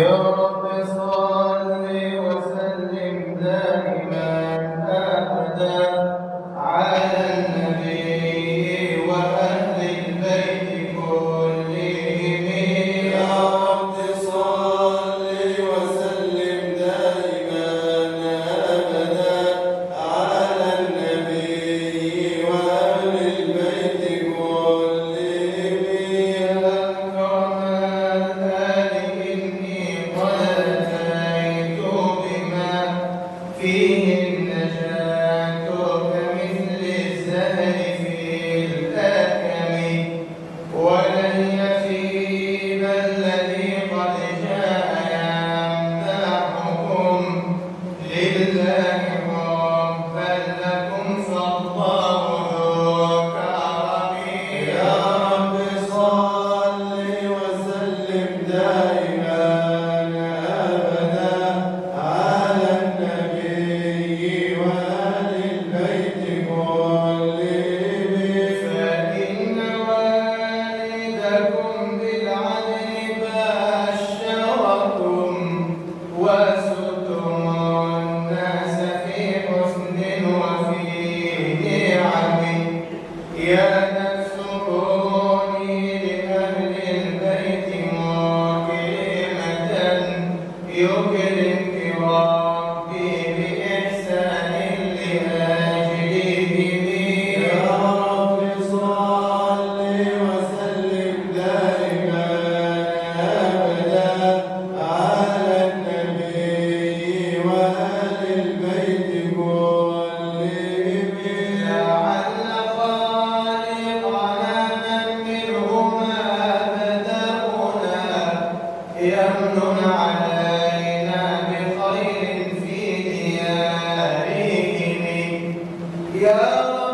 Senhor, não فيه Go.